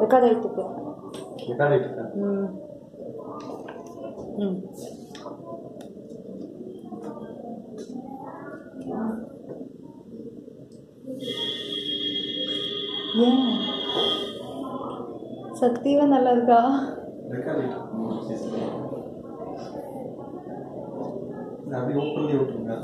ரெக்கார்ட் ஆகிட்டு い。うん。うん。Yeah. சக்திவன் சத்தியமா நல்லா இருக்கா அப்படியே ஓப்பன்லேயே விட்டுருங்க